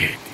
again.